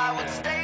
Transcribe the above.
I would stay.